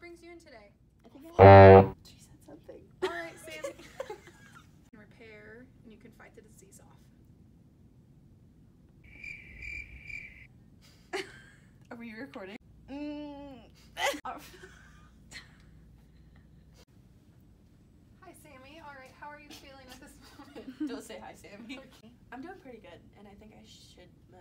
brings you in today? I think I uh. She said something. All right, Sammy. repair, and you can fight the disease off. Are we recording? Mm. Hi, Sammy. All right, how are you feeling at this moment? Don't say hi, Sammy. I'm doing pretty good, and I think I should. Uh,